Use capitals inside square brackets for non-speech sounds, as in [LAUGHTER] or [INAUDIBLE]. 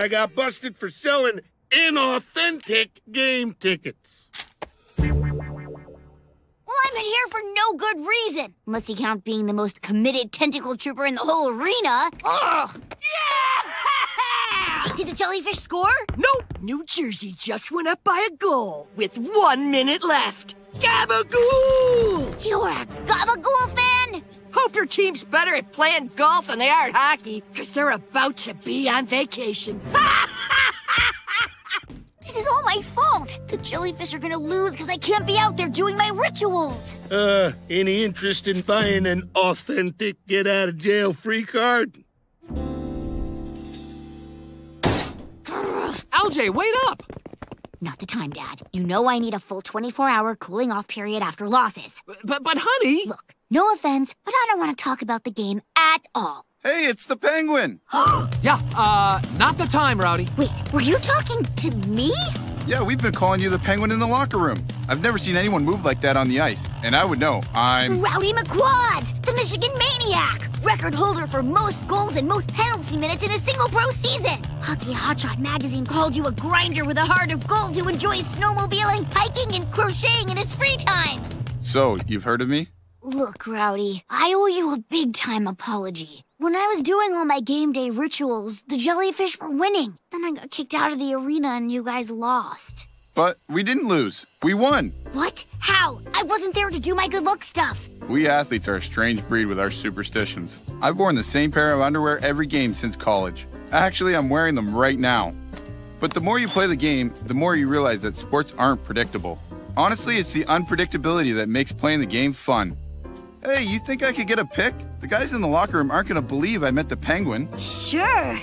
I got busted for selling inauthentic game tickets. Well, I'm in here for no good reason. Unless you count being the most committed tentacle trooper in the whole arena. Ugh! Yeah! [LAUGHS] Did the jellyfish score? Nope. New Jersey just went up by a goal with one minute left. Gabagool! You're a Gabagool fan? Hope your team's better at playing golf than they are at hockey, because they're about to be on vacation. [LAUGHS] This is all my fault. The jellyfish are gonna lose because I can't be out there doing my rituals. Uh, any interest in buying an authentic get out of jail free card? LJ, wait up! Not the time, Dad. You know I need a full 24 hour cooling off period after losses. But, but, honey. Look, no offense, but I don't want to talk about the game at all. Hey, it's the penguin! [GASPS] yeah, uh, not the time, Rowdy. Wait, were you talking to me? Yeah, we've been calling you the penguin in the locker room. I've never seen anyone move like that on the ice. And I would know. I'm. Rowdy McQuads, the Michigan Maniac! Record holder for most goals and most penalty minutes in a single pro season! Hockey Hotshot magazine called you a grinder with a heart of gold who enjoys snowmobiling, hiking, and crocheting in his free time! So, you've heard of me? Look, Rowdy, I owe you a big time apology. When I was doing all my game day rituals, the jellyfish were winning. Then I got kicked out of the arena and you guys lost. But we didn't lose. We won. What? How? I wasn't there to do my good luck stuff. We athletes are a strange breed with our superstitions. I've worn the same pair of underwear every game since college. Actually, I'm wearing them right now. But the more you play the game, the more you realize that sports aren't predictable. Honestly, it's the unpredictability that makes playing the game fun. Hey, you think I could get a pick? The guys in the locker room aren't going to believe I met the penguin. Sure.